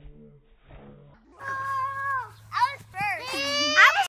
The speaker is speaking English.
idea